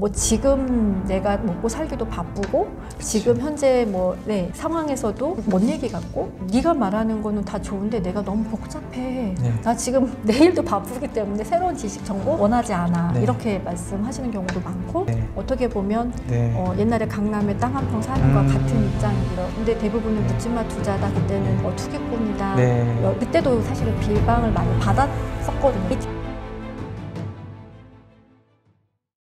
뭐 지금 내가 먹고 살기도 바쁘고 지금 현재 뭐 네, 상황에서도 뭔 얘기 같고 네가 말하는 거는 다 좋은데 내가 너무 복잡해. 네. 나 지금 내일도 바쁘기 때문에 새로운 지식 정보 원하지 않아. 네. 이렇게 말씀하시는 경우도 많고 네. 어떻게 보면 네. 어, 옛날에 강남에 땅 한 평 사는 거와 음. 같은 입장이고요. 근데 대부분은 묻지마 투자다. 그때는 뭐 투기꾼이다. 네. 여- 그때도 사실은 비방을 많이 받았었거든요.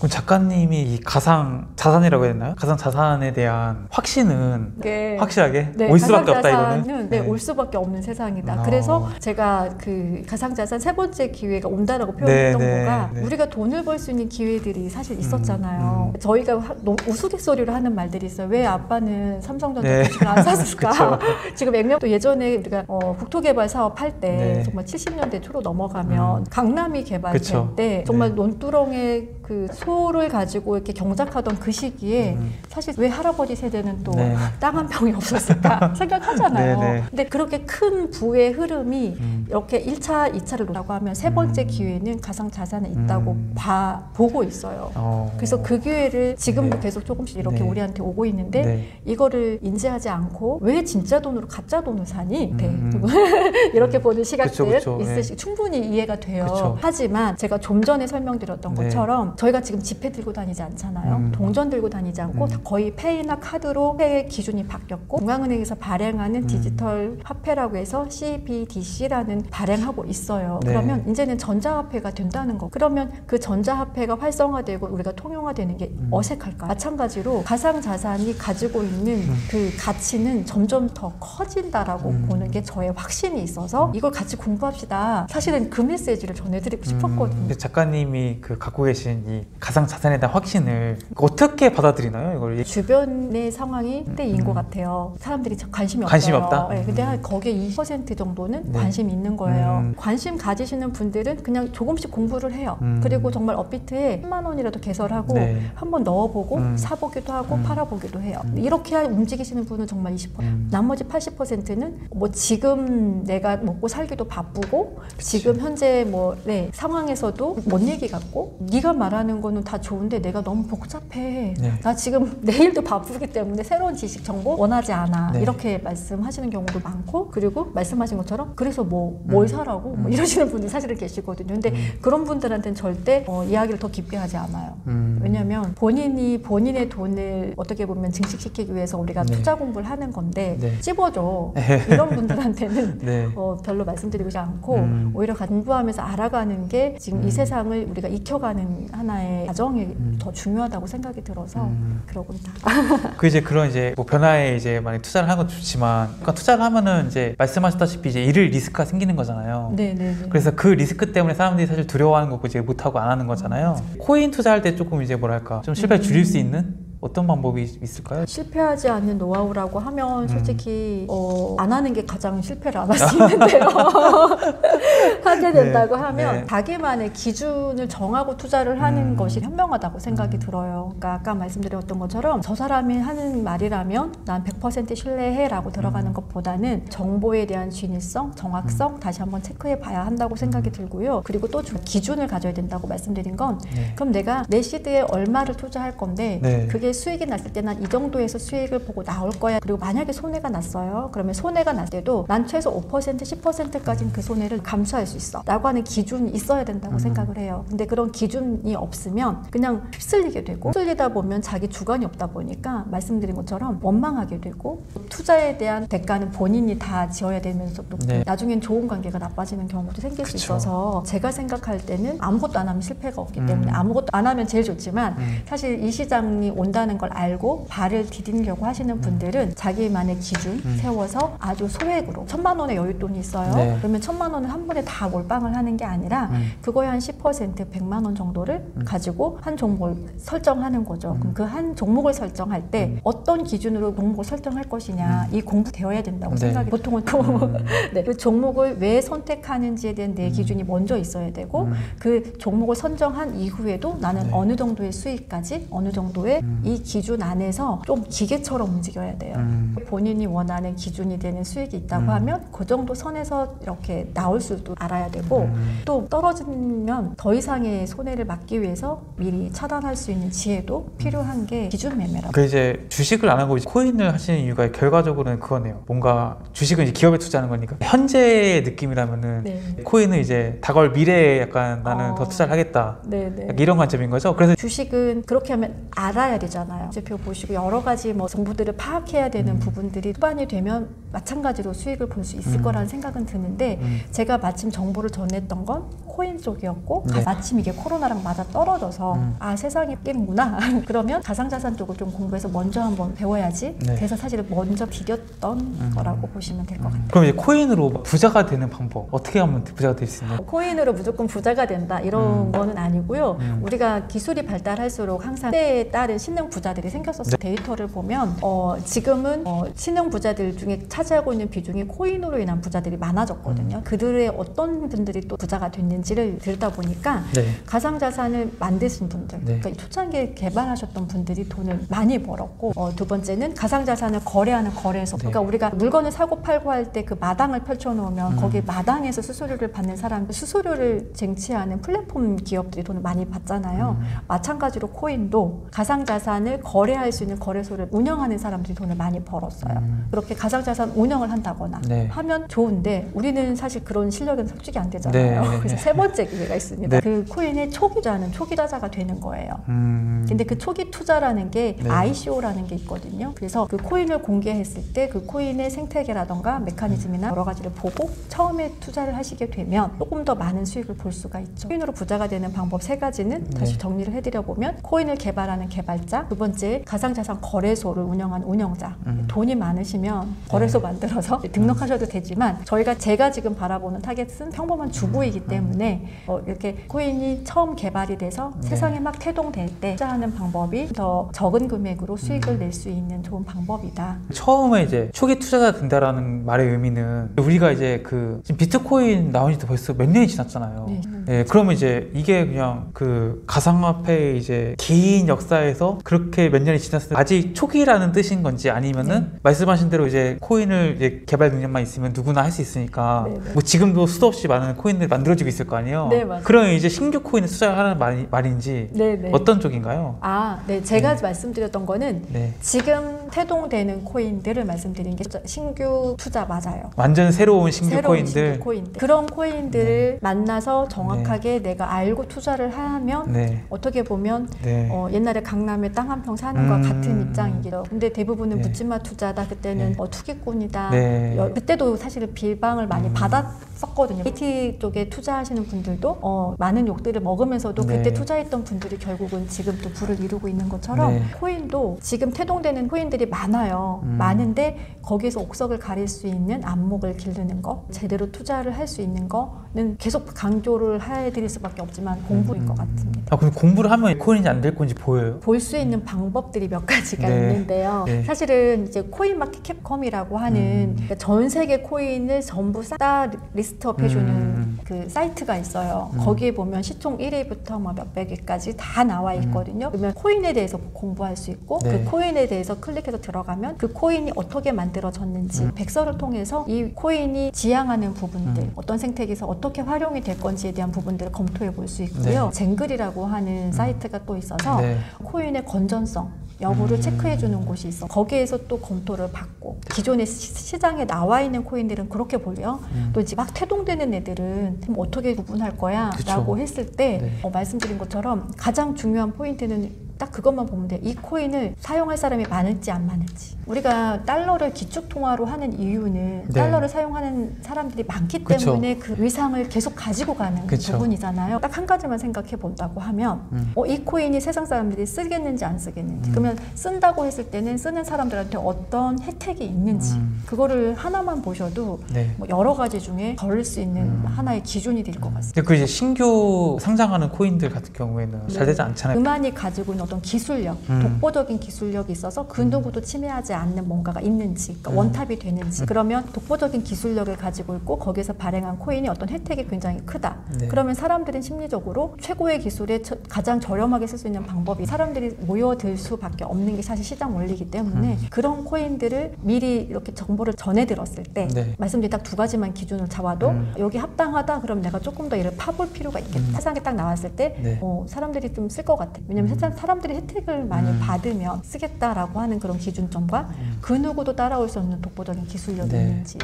그럼 작가님이 이 가상 자산이라고 해야 되나요? 가상 자산에 대한 확신은 이게 확실하게 네, 올 수밖에 없다 가상자산은 이거는. 네, 올 수밖에 없는 세상이다. 어. 그래서 제가 그 가상자산 세 번째 기회가 온다라고 표현했던 네, 네, 거가 네. 우리가 돈을 벌 수 있는 기회들이 사실 있었잖아요. 음. 저희가 하- 너무 우스갯소리로 하는 말들이 있어요. 왜 아빠는 삼성전자 네. 주식을 안 샀을까? 지금 액면도 예전에 우리가 어, 국토개발 사업 할 때 네. 정말 70년대 초로 넘어가면 음. 강남이 개발될 그쵸. 때 정말 네. 논두렁에 그 소를 가지고 이렇게 경작하던 그 시기에 음. 사실 왜 할아버지 세대는 또 네. 땅한 평이 없었을까 생각하잖아요. 네, 네. 근데 그렇게 큰 부의 흐름이 음. 이렇게 1차, 2차를 놓라고 하면 세 번째 음. 기회는 가상 자산에 있다고 음. 봐 보고 있어요. 어. 그래서 그 기회를 지금도 네. 계속 조금씩 이렇게 네. 우리한테 오고 있는데 네. 이거를 인지하지 않고 왜 진짜 돈으로 가짜 돈을 사니? 네. 음. 이렇게 보는 시각들. 있으시 충분히 이해가 돼요. 그쵸. 하지만 제가 좀 전에 설명드렸던 네. 것처럼 저희가 지금 지폐 들고 다니지 않잖아요. 음. 동전 들고 다니지 않고 음. 거의 페이나 카드로 폐 기준이 바뀌었고 중앙은행에서 발행하는 음. 디지털 화폐라고 해서 CBDC라는 발행하고 있어요. 네. 그러면 이제는 전자화폐가 된다는 거. 그러면 그 전자화폐가 활성화되고 우리가 통용화되는 게 음. 어색할까? 마찬가지로 가상 자산이 가지고 있는 음. 그 가치는 점점 더 커진다라고 음. 보는 게 저의 확신이 있어서 이걸 같이 공부합시다. 사실은 그 메시지를 전해드리고 싶었거든요. 음, 작가님이 그 갖고 계신 이 가상 자산에 대한 확신을 어떻게 받아들이나요? 이걸 주변의 상황이 때인 음. 것 같아요. 사람들이 참 관심이 없어요. 관심이 없다? 네, 근데 음. 한 거기에 20% 정도는 네. 관심이 있는 거예요. 음. 관심 가지시는 분들은 그냥 조금씩 공부를 해요. 음. 그리고 정말 업비트에 10만 원이라도 개설하고 네. 한번 넣어보고 음. 사보기도 하고 음. 팔아보기도 해요. 음. 이렇게 움직이시는 분은 정말 20%. 음. 나머지 80%는 뭐 지금 내가 먹고 살기도 바쁘고 지금 현재 뭐 네, 상황에서도 뭔 얘기 같고 네가 말하는 거는 다 좋은데 내가 너무 복잡해. 네. 나 지금 내일도 바쁘기 때문에 새로운 지식 정보 원하지 않아. 네. 이렇게 말씀하시는 경우도 많고 그리고 말씀하신 것처럼 그래서 뭐뭘 음. 사라고 뭐 음. 이러시는 분들 사실은 계시거든요. 근데 음. 그런 분들한테는 절대 어, 이야기를 더 깊게 하지 않아요. 음. 왜냐하면 본인이 본인의 돈을 어떻게 보면 증식시키기 위해서 우리가 네. 투자 공부를 하는 건데 네. 찝어줘 네. 이런 분들한테는 네. 어, 별로 말씀드리고 싶지 않고 음. 오히려 공부하면서 알아가는 게 지금 음. 이 세상을 우리가 익혀가는 하나의 과정이 음. 더 중요하다고 생각이 들어서 음. 그러고 있다. 그 이제 그런 이제 뭐 변화에 이제 많이 투자를 하는 건 좋지만 그러니까 투자를 하면은 이제 말씀하셨다시피 이제 잃을 리스크가 생기는 거잖아요. 네네네. 그래서 그 리스크 때문에 사람들이 사실 두려워하는 거고 이제 못하고 안 하는 거잖아요. 코인 투자할 때 조금 이제 뭐랄까 좀 실패 줄일 수 있는 어떤 방법이 있을까요? 실패하지 않는 노하우라고 하면 음. 솔직히 어, 안 하는 게 가장 실패를 안 할 수 있는데요. 하게 된다고 네, 하면 네. 자기만의 기준을 정하고 투자를 하는 음. 것이 현명하다고 생각이 음. 들어요. 그러니까 아까 말씀드렸던 것처럼 저 사람이 하는 말이라면 난 100% 신뢰해라고 들어가는 음. 것보다는 정보에 대한 진위성, 정확성 다시 한번 체크해 봐야 한다고 생각이 들고요. 그리고 또 기준을 가져야 된다고 말씀드린 건 네. 그럼 내가 내 시드에 얼마를 투자할 건데 네. 그게 수익이 났을 때 난 이 정도에서 수익을 보고 나올 거야. 그리고 만약에 손해가 났어요. 그러면 손해가 났을 때도 난 최소 5% 10%까지는 그 손해를 감수할 수 있어. 라고 하는 기준이 있어야 된다고 음. 생각을 해요. 근데 그런 기준이 없으면 그냥 휩쓸리게 되고 휩쓸리다 보면 자기 주관이 없다 보니까 말씀드린 것처럼 원망하게 되고 투자에 대한 대가는 본인이 다 지어야 되면서 또 네. 나중엔 좋은 관계가 나빠지는 경우도 생길 수 그쵸. 있어서 제가 생각할 때는 아무것도 안 하면 실패가 없기 음. 때문에 아무것도 안 하면 제일 좋지만 음. 사실 이 시장이 온다 는 걸 알고 발을 디디려고 하시는 분들은 자기만의 기준 음. 세워서 아주 소액으로 천만 원의 여윳돈이 있어요. 네. 그러면 천만 원을 한 번에 다 몰빵을 하는 게 아니라 음. 그거의 한 10% 100만 원 정도를 음. 가지고 한 종목을 설정하는 거죠. 음. 그럼 그 한 종목을 설정할 때 음. 어떤 기준으로 종목을 설정할 것이냐 이 공부 되어야 된다고 네. 생각이 보통은 음. 네, 그 종목을 왜 선택하는지에 대한 내 음. 기준이 먼저 있어야 되고 음. 그 종목을 선정한 이후에도 나는 네. 어느 정도의 수익까지 어느 정도의 음. 이 기준 안에서 좀 기계처럼 움직여야 돼요. 음. 본인이 원하는 기준이 되는 수익이 있다고 음. 하면 그 정도 선에서 이렇게 나올 수도 알아야 되고 음. 또 떨어지면 더 이상의 손해를 막기 위해서 미리 차단할 수 있는 지혜도 필요한 게 기준 매매라고. 그 이제 주식을 안 하고 이제 코인을 하시는 이유가 결과적으로는 그거네요. 뭔가 주식은 이제 기업에 투자하는 거니까 현재의 느낌이라면은 네. 코인은 이제 다가올 미래에 약간 나는 어. 더 투자를 하겠다. 네, 네. 이런 관점인 거죠. 그래서 주식은 그렇게 하면 알아야 되 잖아요. 제표 보시고 여러 가지 뭐 정보들을 파악해야 되는 음. 부분들이 후반이 되면 마찬가지로 수익을 볼 수 있을 음. 거라는 생각은 드는데 음. 제가 마침 정보를 전했던 건 코인 쪽이었고 네. 마침 이게 코로나랑 맞아 떨어져서 음. 아 세상이 끼는구나 그러면 가상자산 쪽을 좀 공부해서 먼저 한번 배워야지 네. 그래서 사실은 먼저 비겼던 음. 거라고 보시면 될 것 같아요. 그럼 이제 코인으로 부자가 되는 방법 어떻게 하면 부자가 될 수 있나요? 코인으로 무조건 부자가 된다 이런 음. 거는 아니고요. 음. 우리가 기술이 발달할수록 항상 때에 따른 신흥 부자들이 생겼었어요. 네. 데이터를 보면 어, 지금은 어, 신흥 부자들 중에 차지하고 있는 비중이 코인으로 인한 부자들이 음. 많아졌거든요. 그들의 어떤 분들이 또 부자가 됐는지를 들다 보니까 네. 가상 자산을 만드신 분들, 네. 그러니까 이 초창기에 개발하셨던 분들이 돈을 많이 벌었고 어, 두 번째는 가상 자산을 거래하는 거래소. 네. 그러니까 우리가 물건을 사고 팔고 할 때 그 마당을 펼쳐놓으면 음. 거기 마당에서 수수료를 받는 사람, 수수료를 쟁취하는 플랫폼 기업들이 돈을 많이 받잖아요. 음. 마찬가지로 코인도 가상 자산 을 거래할 수 있는 거래소를 운영하는 사람들이 돈을 많이 벌었어요. 음. 그렇게 가상자산 운영을 한다거나 네. 하면 좋은데 우리는 사실 그런 실력은 솔직히 안 되잖아요. 네. 그래서 세 번째 기회가 있습니다. 네. 그 코인의 초기 투자는 초기 투자가 되는 거예요. 음. 근데 그 초기 투자라는 게 네. ICO라는 게 있거든요. 그래서 그 코인을 공개했을 때 그 코인의 생태계라던가 메커니즘이나 여러 가지를 보고 처음에 투자를 하시게 되면 조금 더 많은 수익을 볼 수가 있죠. 코인으로 부자가 되는 방법 세 가지는 다시 네. 정리를 해드려 보면 코인을 개발하는 개발자, 두 번째 가상자산 거래소를 운영하는 운영자. 음. 돈이 많으시면 거래소 만들어서 등록하셔도 되지만 저희가 제가 지금 바라보는 타겟은 평범한 주부이기 때문에 어, 이렇게 코인이 처음 개발이 돼서 네. 세상에 막 태동될 때 투자하는 방법이 더 적은 금액으로 수익을 낼 수 있는 좋은 방법이다. 처음에 이제 초기 투자가 된다라는 말의 의미는 우리가 이제 그 지금 비트코인 나온 지도 벌써 몇 년이 지났잖아요. 네. 네, 그러면 이제 이게 그냥 그 가상화폐의 이제 긴 역사에서 그렇게 몇 년이 지났을 때 아직 초기라는 뜻인 건지 아니면은 네. 말씀하신 대로 이제 코인을 이제 개발 능력만 있으면 누구나 할 수 있으니까 네, 네. 뭐 지금도 수도 없이 많은 코인들이 만들어지고 있을 거 아니에요. 네, 맞아요. 그러면 이제 신규 코인에 투자하는 말, 말인지 네 네. 어떤 쪽인가요? 아, 네. 제가 말씀드렸던 거는 네. 지금 태동되는 코인들을 말씀드린 게 신규 투자 맞아요. 완전 새로운 신규 새로운 코인들. 네. 신규 코인들. 그런 코인들을 만나서 정확 하게 내가 알고 투자를 하면 네. 어떻게 보면 네. 어, 옛날에 강남에 땅 한 평 사는 음. 것 같은 입장이기도. 근데 대부분은 네. 묻지마 투자다. 그때는 네. 어, 투기꾼이다. 네. 여- 그때도 사실은 비방을 많이 음. 받았었거든요. IT 쪽에 투자하시는 분들도 어, 많은 욕들을 먹으면서도 네. 그때 투자했던 분들이 결국은 지금 또 부를 이루고 있는 것처럼 네. 코인도 지금 태동되는 코인들이 많아요. 음. 많은데 거기에서 옥석을 가릴 수 있는 안목을 기르는 거, 제대로 투자를 할 수 있는 거 는 계속 강조를 해드릴 수밖에 없지만 공부인 것 같습니다. 아, 그럼 공부를 하면 코인인지 안될 건지 보여요? 볼 수 있는 방법들이 몇 가지가 네. 있는데요. 네. 사실은 이제 코인마켓캡닷컴이라고 하는 음. 그러니까 전 세계 코인을 전부 싹 다 list up 해주는 음. 그 사이트가 있어요. 음. 거기에 보면 시총 1위부터 뭐 몇백 위까지 다 나와 있거든요. 그러면 코인에 대해서 공부할 수 있고 네. 그 코인에 대해서 클릭해서 들어가면 그 코인이 어떻게 만들어졌는지 음. 백서를 통해서 이 코인이 지향하는 부분들 음. 어떤 생태계에서 어떻게 활용이 될 건지에 대한 부분들을 검토해 볼 수 있고요. 네. 쟁글이라고 하는 사이트가 또 있어서 네. 코인의 건전성 여부를 음. 체크해 주는 곳이 있어. 거기에서 또 검토를 받고 기존의 시- 시장에 나와 있는 코인들은 그렇게 보려. 음. 또 이제 막 태동되는 애들은 그럼 어떻게 구분할 거야? 그쵸. 라고 했을 때 네. 어, 말씀드린 것처럼 가장 중요한 포인트는 딱 그것만 보면 돼. 이 코인을 사용할 사람이 많을지 안 많을지. 우리가 달러를 기축 통화로 하는 이유는 네. 달러를 사용하는 사람들이 많기 그쵸. 때문에 그 위상을 계속 가지고 가는 그쵸. 부분이잖아요. 딱 한 가지만 생각해 본다고 하면 음. 어, 이 코인이 세상 사람들이 쓰겠는지 안 쓰겠는지. 음. 그러면 쓴다고 했을 때는 쓰는 사람들한테 어떤 혜택이 있는지. 음. 그거를 하나만 보셔도 네. 뭐 여러 가지 중에 걸릴 수 있는 음. 하나의 기준이 될 것 같습니다. 근데 그 이제 신규 상장하는 코인들 같은 경우에는 잘 네. 되지 않잖아요. 그만이 가지고 있는 어떤 기술력, 음. 독보적인 기술력이 있어서 그 누구도 침해하지 않는 뭔가가 있는지, 그러니까 음. 원탑이 되는지. 그러면 독보적인 기술력을 가지고 있고 거기서 발행한 코인이 어떤 혜택이 굉장히 크다. 네. 그러면 사람들은 심리적으로 최고의 기술에 처- 가장 저렴하게 쓸 수 있는 방법이 사람들이 모여들 수밖에 없는 게 사실 시장 원리이기 때문에 음. 그런 코인들을 미리 이렇게 정보를 전해 들었을 때 네. 말씀드린 딱 두 가지만 기준을 잡아도 음. 여기 합당하다 그럼 내가 조금 더 이를 파볼 필요가 있겠다. 음. 세상에 딱 나왔을 때 네. 어, 사람들이 좀 쓸 것 같아. 왜냐면 세상 사람 들이 혜택을 많이 음. 받으면 쓰겠다라고 하는 그런 기준점과 음. 그 누구도 따라올 수 없는 독보적인 기술력이 네. 있는지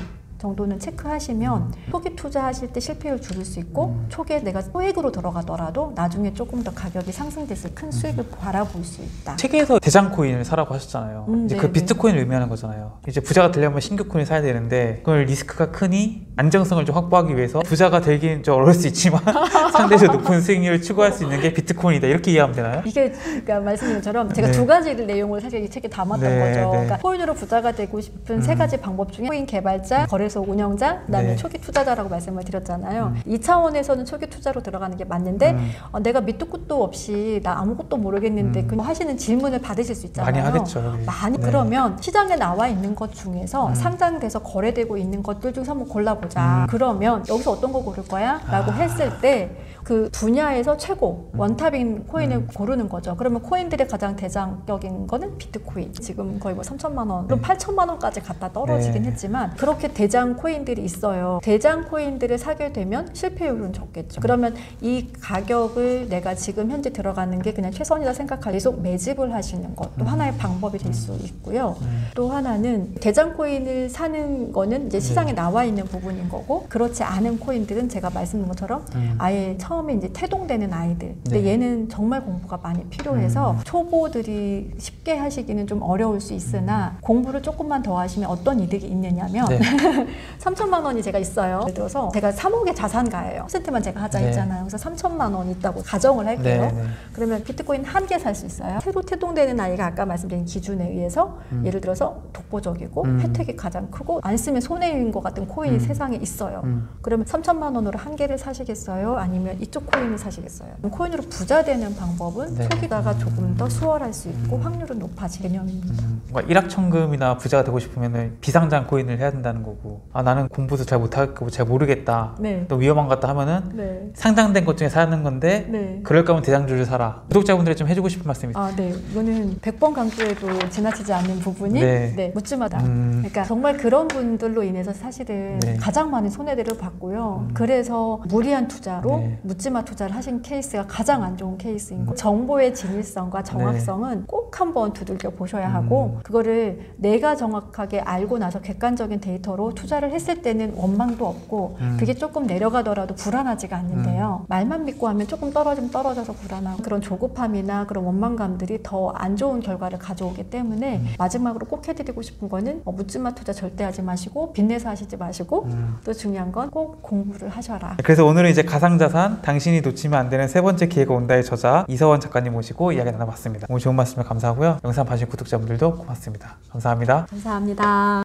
정도는 체크하시면 초기 투자하실 때 실패율 줄일 수 있고 음. 초기에 내가 소액으로 들어가더라도 나중에 조금 더 가격이 상승됐을 큰 수익을 바라볼 수 있다. 책에서 대장 코인을 사라고 하셨잖아요. 음, 이제 네, 그 네. 비트코인을 의미하는 거잖아요. 이제 부자가 되려면 신규 코인 사야 되는데 그걸 리스크가 크니 안정성을 좀 확보하기 위해서 부자가 되기는 좀 어려울 수 있지만 상대적으로 높은 수익률을 추구할 수 있는 게 비트코인이다 이렇게 이해하면 되나요? 이게 그러니까 말씀드린 것처럼 제가 네. 두 가지 내용을 사실 이 책에 담았던 네, 거죠. 네. 그러니까 코인으로 부자가 되고 싶은 세 음. 가지 방법 중에 코인 개발자, 거래소 운영자, 그다음에 네. 초기 투자자라고 말씀을 드렸잖아요. 음. 이 차원에서는 초기 투자로 들어가는 게 맞는데 음. 어, 내가 밑도 끝도 없이 나 아무것도 모르겠는데 음. 그 하시는 질문을 받으실 수 있잖아요. 많이 하겠죠. 네. 많이 네. 그러면 시장에 나와 있는 것 중에서 음. 상장돼서 거래되고 있는 것들 중에서 한번 골라보 자. 음. 그러면 여기서 어떤 거 고를 거야? 라고 아. 했을 때 그 분야에서 최고 음. 원탑인 코인을 음. 고르는 거죠. 그러면 코인들의 가장 대장격인 거는 비트코인. 지금 거의 뭐 3천만 원, 네. 그럼 8천만 원까지 갔다 떨어지긴 네. 했지만 그렇게 대장 코인들이 있어요. 대장 코인들을 사게 되면 실패율은 적겠죠. 그러면 이 가격을 내가 지금 현재 들어가는 게 그냥 최선이다 생각하고 계속 매집을 하시는 것도 음. 하나의 방법이 될 수 있고요. 음. 또 하나는 대장 코인을 사는 거는 이제 시장에 네. 나와 있는 부분 인 거고 그렇지 않은 코인들은 제가 말씀드린 것처럼 음. 아예 처음에 이제 태동되는 아이들. 근데 네. 얘는 정말 공부가 많이 필요해서 음. 초보들이 쉽게 하시기는 좀 어려울 수 있으나 공부를 조금만 더 하시면 어떤 이득이 있느냐면 네. 3천만 원이 제가 있어요. 예를 들어서 제가 3억의 자산가예요. 퍼센트만 제가 하자 네. 했잖아요. 그래서 3천만 원 있다고 가정을 할게요. 네, 네. 그러면 비트코인 한 개 살 수 있어요. 새로 태동되는 아이가 아까 말씀드린 기준에 의해서 음. 예를 들어서 독보적이고 음. 혜택이 가장 크고 안 쓰면 손해인 것 같은 코인이 음. 세상에 있어요. 음. 그러면 3천만 원으로 한 개를 사시겠어요? 아니면 이쪽 코인을 사시겠어요? 코인으로 부자 되는 방법은 네. 초기가가 조금 더 수월할 수 있고 음. 확률은 높아질 개념입니다. 음, 뭔가 일확천금이나 부자가 되고 싶으면 비상장 코인을 해야 된다는 거고 아 나는 공부도 잘 못하겠고 잘 모르겠다 네. 또 위험한 것 같다 하면은 네. 상장된 것 중에 사는 건데 네. 그럴 거면 대장주를 사라 구독자분들이 좀 해주고 싶은 말씀이 아, 네. 이거는 100번 강조해도 지나치지 않는 부분이 네. 네. 묻지마다. 음, 그러니까 정말 그런 분들로 인해서 사실은 네. 가장 많은 손해들을 봤고요. 음. 그래서 무리한 투자로 네. 묻지마 투자를 하신 케이스가 가장 안 좋은 케이스인 거. 정보의 진실성과 정확성은 꼭 한번 두들겨 보셔야 하고 음. 그거를 내가 정확하게 알고 나서 객관적인 데이터로 투자를 했을 때는 원망도 없고 음. 그게 조금 내려가더라도 불안하지가 않는데요. 말만 믿고 하면 조금 떨어지면 떨어져서 불안하고 그런 조급함이나 그런 원망감들이 더 안 좋은 결과를 가져오기 때문에 음. 마지막으로 꼭 해드리고 싶은 거는 어, 묻지마 투자 절대 하지 마시고 빚내서 하시지 마시고 음. 또 중요한 건 꼭 공부를 하셔라. 그래서 오늘은 이제 가상자산 당신이 놓치면 안 되는 세 번째 기회가 온다의 저자 이서원 작가님 모시고 이야기 나눠봤습니다. 오늘 좋은 말씀을 감사하고요. 영상 봐주신 구독자분들도 고맙습니다. 감사합니다. 감사합니다.